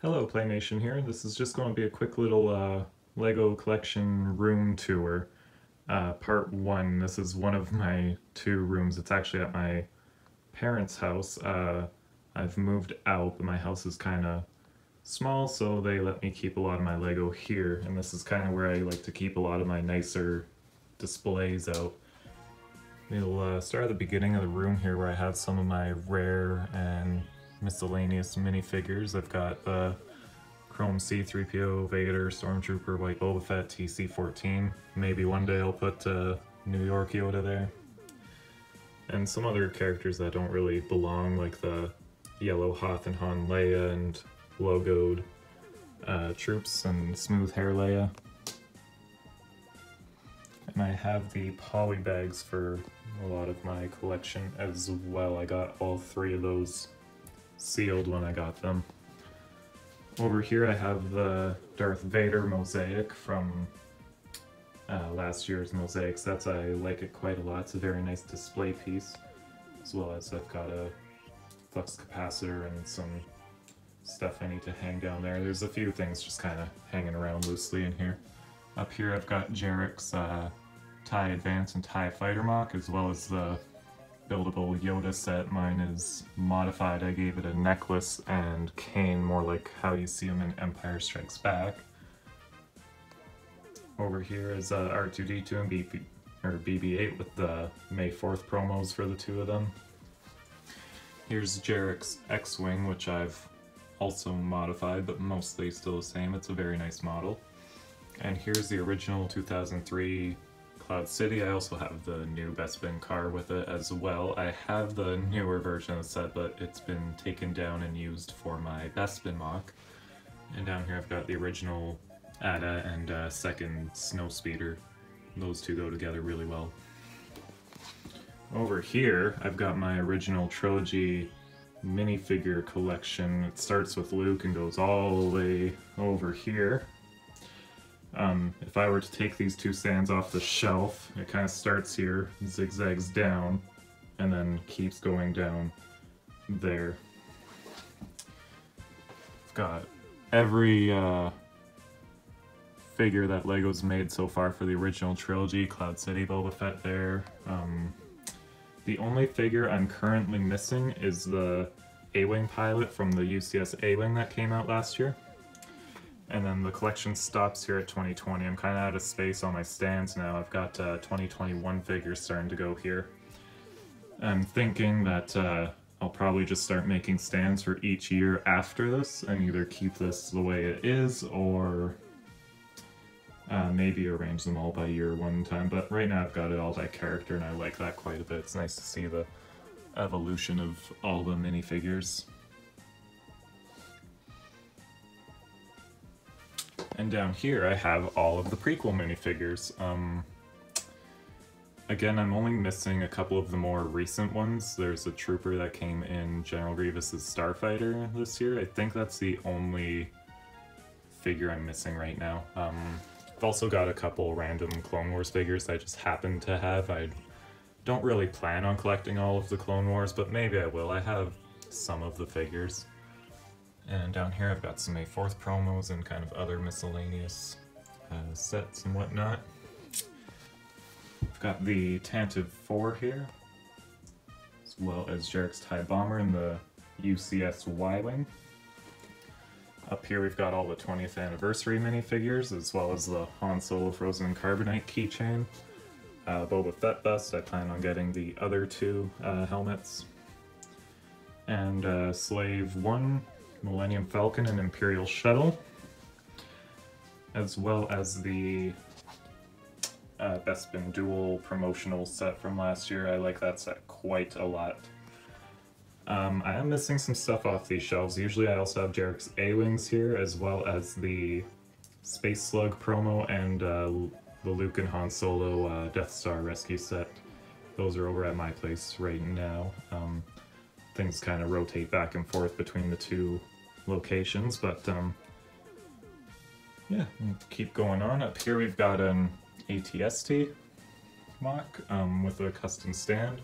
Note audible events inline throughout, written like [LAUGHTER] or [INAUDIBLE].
Hello Playmation here. This is just going to be a quick little uh, LEGO collection room tour. Uh, part one, this is one of my two rooms. It's actually at my parents' house. Uh, I've moved out, but my house is kind of small, so they let me keep a lot of my LEGO here. And this is kind of where I like to keep a lot of my nicer displays out. We'll uh, start at the beginning of the room here where I have some of my rare and miscellaneous minifigures. I've got the Chrome C-3PO, Vader, Stormtrooper, White Boba Fett, TC-14. Maybe one day I'll put uh, New York Yoda there. And some other characters that don't really belong, like the yellow Hoth and Han Leia and logoed uh, troops and smooth hair Leia. And I have the poly bags for a lot of my collection as well. I got all three of those sealed when I got them. Over here I have the Darth Vader mosaic from uh, last year's mosaic sets. I like it quite a lot. It's a very nice display piece. As well as I've got a flux capacitor and some stuff I need to hang down there. There's a few things just kind of hanging around loosely in here. Up here I've got Jerac's uh, TIE Advance and TIE Fighter MOC, as well as the buildable Yoda set. Mine is modified. I gave it a necklace and cane, more like how you see them in Empire Strikes Back. Over here is uh, R2-D2 and BB, or BB-8 with the May 4th promos for the two of them. Here's Jerac's X-Wing, which I've also modified, but mostly still the same. It's a very nice model. And here's the original 2003 Cloud City. I also have the new Bespin car with it as well. I have the newer version of the set, but it's been taken down and used for my Bespin MOC. And down here I've got the original AT-AT and uh, second Snowspeeder. Those two go together really well. Over here, I've got my original trilogy minifigure collection. It starts with Luke and goes all the way over here. Um, if I were to take these two stands off the shelf, it kind of starts here, zigzags down, and then keeps going down there. I've got every uh, figure that LEGO's made so far for the original trilogy, Cloud City, Boba Fett there. Um, the only figure I'm currently missing is the A-Wing pilot from the UCS A-Wing that came out last year. And then the collection stops here at 2020. I'm kind of out of space on my stands now. I've got uh, 2021 figures starting to go here. I'm thinking that uh, I'll probably just start making stands for each year after this and either keep this the way it is or uh, maybe arrange them all by year one time. But right now I've got it all by character and I like that quite a bit. It's nice to see the evolution of all the minifigures. And down here I have all of the prequel minifigures. Um, again, I'm only missing a couple of the more recent ones. There's a trooper that came in General Grievous's Starfighter this year. I think that's the only figure I'm missing right now. Um, I've also got a couple random Clone Wars figures I just happen to have. I don't really plan on collecting all of the Clone Wars, but maybe I will. I have some of the figures. And down here I've got some May 4th promos and kind of other miscellaneous uh, sets and whatnot. I've got the Tantive 4 here, as well as Jerac's TIE Bomber and the UCS Y-Wing. Up here we've got all the 20th anniversary minifigures, as well as the Han Solo Frozen Carbonite keychain. Uh, Boba Fett bust, I plan on getting the other two uh, helmets. And uh, Slave 1 Millennium Falcon and Imperial Shuttle, as well as the uh, Bespin Duel promotional set from last year. I like that set quite a lot. Um, I am missing some stuff off these shelves. Usually I also have Jerac's A-Wings here, as well as the Space Slug promo and uh, the Luke and Han Solo uh, Death Star rescue set. Those are over at my place right now. Um, things kind of rotate back and forth between the two locations, but um, yeah, keep going on. Up here we've got an ATST MOC um, with a custom stand.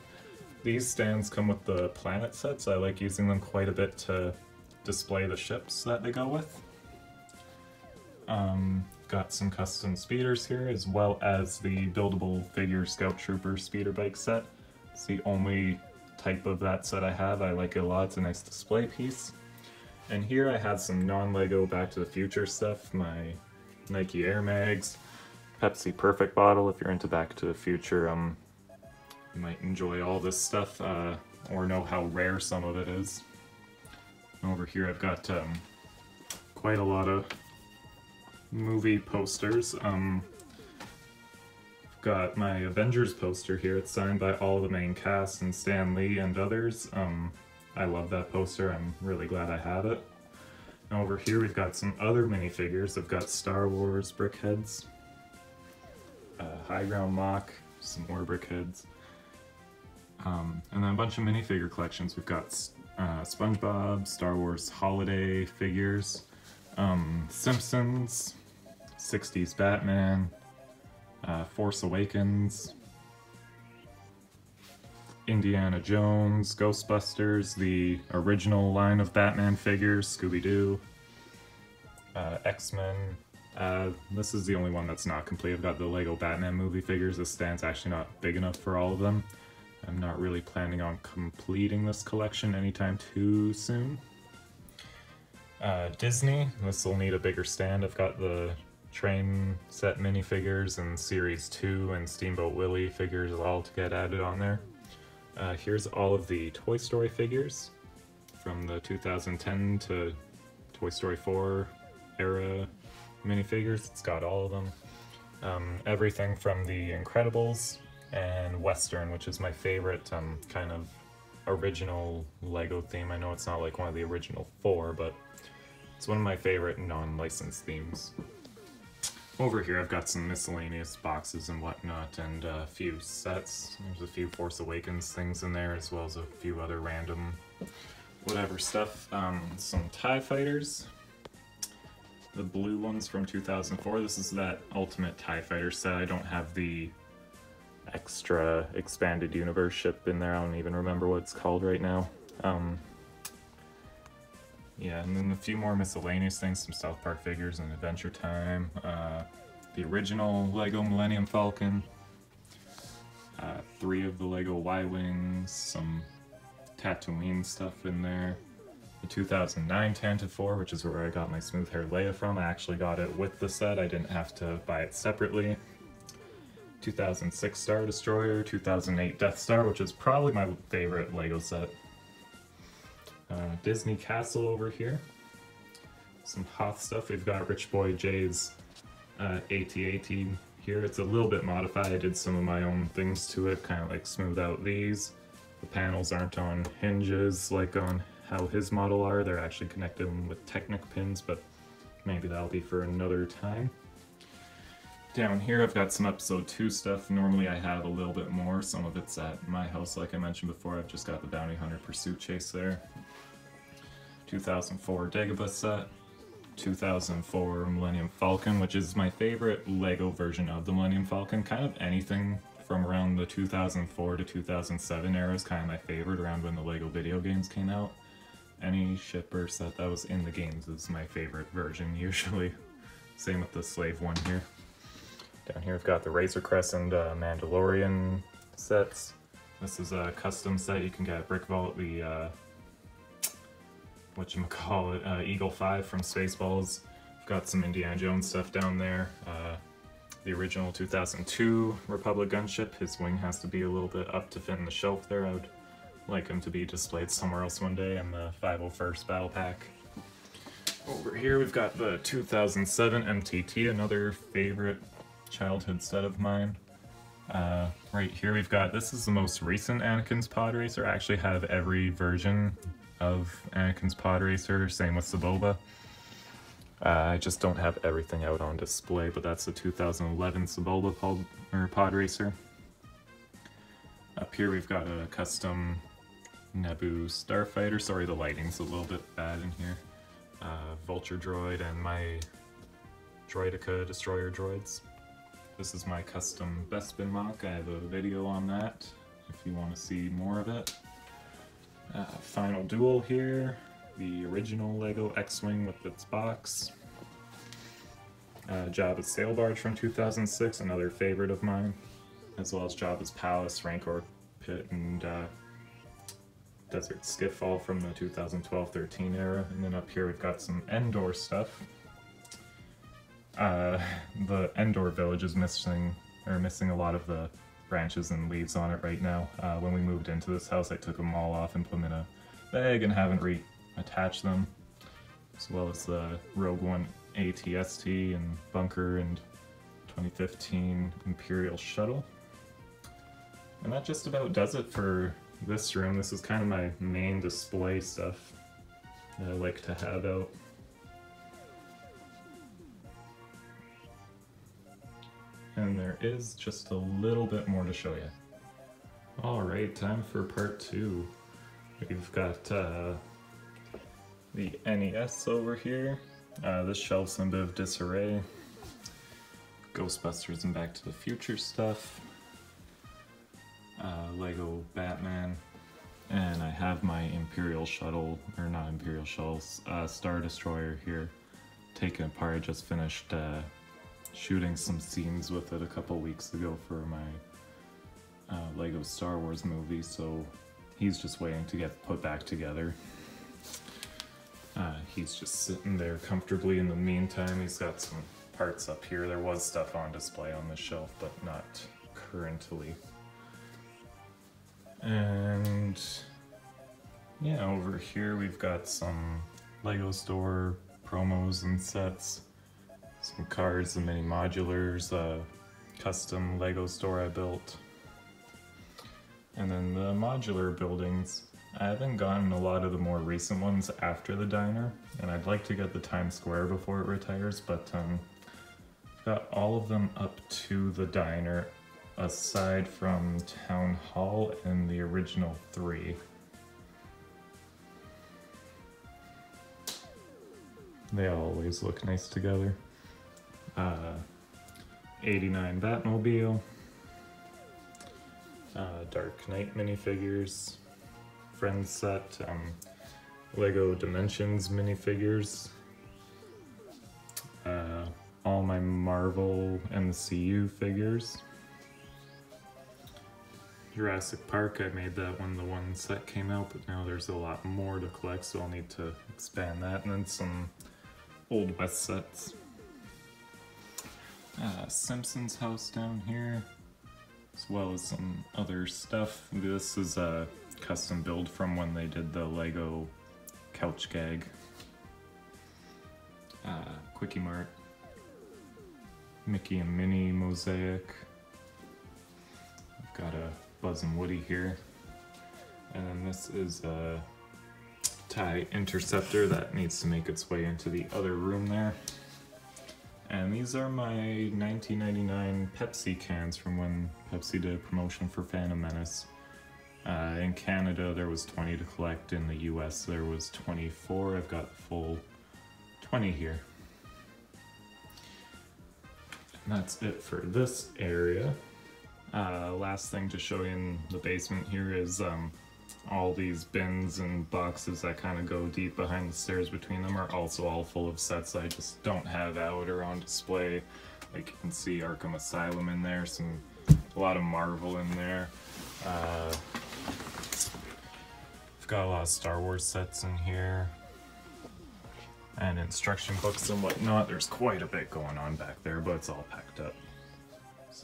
These stands come with the planet sets. I like using them quite a bit to display the ships that they go with. Um, got some custom speeders here, as well as the buildable figure Scout Trooper speeder bike set. It's the only type of that set I have. I like it a lot. It's a nice display piece. And here I have some non-LEGO Back to the Future stuff. My Nike Air Mags, Pepsi Perfect bottle if you're into Back to the Future. Um, you might enjoy all this stuff uh, or know how rare some of it is. Over here I've got um, quite a lot of movie posters. Um, got my Avengers poster here. It's signed by all the main cast and Stan Lee and others. Um, I love that poster. I'm really glad I have it. And over here we've got some other minifigures. I've got Star Wars BrickHeadz, uh, High Ground MOC, some more BrickHeadz, um, and then a bunch of minifigure collections. We've got uh, SpongeBob, Star Wars holiday figures, um, Simpsons, 60s Batman, uh, Force Awakens, Indiana Jones, Ghostbusters, the original line of Batman figures, Scooby-Doo, uh, X-Men. Uh, this is the only one that's not complete. I've got the Lego Batman movie figures. This stand's actually not big enough for all of them. I'm not really planning on completing this collection anytime too soon. Uh, Disney, this will need a bigger stand. I've got the train set minifigures and Series 2 and Steamboat Willie figures all to get added on there. Uh, here's all of the Toy Story figures from the 2010 to Toy Story 4 era minifigures. It's got all of them. Um, everything from the Incredibles and Western, which is my favorite um, kind of original LEGO theme. I know it's not like one of the original four, but it's one of my favorite non-licensed themes. Over here I've got some miscellaneous boxes and whatnot and a few sets. There's a few Force Awakens things in there as well as a few other random whatever stuff. Um, some TIE Fighters. The blue ones from 2004. This is that Ultimate TIE Fighter set. I don't have the extra expanded universe ship in there. I don't even remember what it's called right now. Um, yeah, and then a few more miscellaneous things, some South Park figures and Adventure Time, uh, the original LEGO Millennium Falcon, uh, three of the LEGO Y-Wings, some Tatooine stuff in there, the 2009 Tantive 4, which is where I got my smooth hair Leia from. I actually got it with the set, I didn't have to buy it separately. 2006 Star Destroyer, 2008 Death Star, which is probably my favorite LEGO set. Uh, Disney Castle over here. Some Hoth stuff. We've got Rich Boy Jay's uh, AT-AT here. It's a little bit modified. I did some of my own things to it, kind of like smooth out these. The panels aren't on hinges like on how his model are. They're actually connected with Technic pins, but maybe that'll be for another time. Down here I've got some episode 2 stuff. Normally I have a little bit more. Some of it's at my house like I mentioned before. I've just got the Bounty Hunter Pursuit Chase there. 2004 Dagobah set, 2004 Millennium Falcon, which is my favorite LEGO version of the Millennium Falcon. Kind of anything from around the 2004 to 2007 era is kind of my favorite, around when the LEGO video games came out. Any ship or set that was in the games is my favorite version, [LAUGHS] usually. Same with the Slave one here. Down here I've got the Razor Crest uh, Mandalorian sets. This is a custom set you can get at Brick Vault. The uh, what you call it, uh, Eagle 5 from Spaceballs. Got some Indiana Jones stuff down there. Uh, the original 2002 Republic gunship. His wing has to be a little bit up to fit in the shelf there. I would like him to be displayed somewhere else one day in the 501st Battle Pack. Over here we've got the 2007 MTT, another favorite childhood set of mine. Uh, right here we've got, this is the most recent Anakin's Pod Racer. I actually have every version of Anakin's Pod Racer, same with Sebulba. Uh, I just don't have everything out on display, but that's the 2011 Sebulba pod, pod Racer. Up here we've got a custom Naboo Starfighter. Sorry, the lighting's a little bit bad in here. Uh, Vulture Droid and my Droideka Destroyer droids. This is my custom Bespin MOC. I have a video on that if you want to see more of it. Uh, final duel here. the original LEGO X-Wing with its box. Uh, Jabba's Sail Barge from 2006, another favorite of mine, as well as Jabba's Palace, Rancor Pit, and uh, Desert Skiffall from the 2012-13 era. And then up here we've got some Endor stuff. Uh, [LAUGHS] the Endor village is missing, or missing a lot of the branches and leaves on it right now. Uh, when we moved into this house, I took them all off and put them in a bag and haven't reattached them, as well as the Rogue One ATST and Bunker and 2015 Imperial Shuttle. And that just about does it for this room. This is kind of my main display stuff that I like to have out. And there is just a little bit more to show you. Alright, time for part two. We've got uh, the NES over here. Uh, this shelf's in a bit of disarray. Ghostbusters and Back to the Future stuff. Uh, Lego Batman. And I have my Imperial Shuttle, or not Imperial Shuttles, uh, Star Destroyer here taken apart. I just finished uh, shooting some scenes with it a couple weeks ago for my uh, Lego Star Wars movie, so he's just waiting to get put back together. Uh, he's just sitting there comfortably in the meantime. He's got some parts up here. There was stuff on display on the shelf, but not currently. And yeah, over here we've got some Lego store promos and sets, some cards, some mini modulars, a custom Lego store I built. And then the modular buildings, I haven't gotten a lot of the more recent ones after the diner, and I'd like to get the Times Square before it retires, but um, got all of them up to the diner, aside from Town Hall and the original three. They always look nice together. Uh, 89 Batmobile. Uh, Dark Knight minifigures. Friends set. Um, Lego Dimensions minifigures. Uh, all my Marvel MCU figures. Jurassic Park, I made that when the one set came out, but now there's a lot more to collect, so I'll need to expand that. And then some Old West sets. Uh, Simpsons house down here, as well as some other stuff. This is a custom build from when they did the Lego couch gag. Uh, Kwik-E-Mart. Mickey and Minnie mosaic. I've got a Buzz and Woody here. And then this is a TIE Interceptor that needs to make its way into the other room there. And these are my 1999 Pepsi cans from when Pepsi did a promotion for Phantom Menace. Uh, in Canada, there was 20 to collect. In the US, there was 24. I've got full 20 here. And that's it for this area. Uh, last thing to show you in the basement here is um, all these bins and boxes that kind of go deep behind the stairs between them are also all full of sets I just don't have out or on display. Like you can see Arkham Asylum in there, some a lot of Marvel in there. Uh, I've got a lot of Star Wars sets in here. And instruction books and whatnot. There's quite a bit going on back there, but it's all packed up.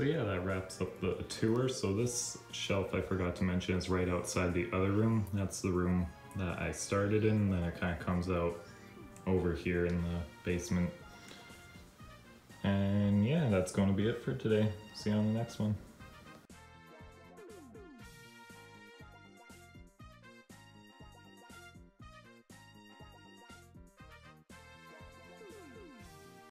So yeah, that wraps up the tour. So this shelf I forgot to mention is right outside the other room. That's the room that I started in, then it kind of comes out over here in the basement. And yeah, that's going to be it for today. See you on the next one.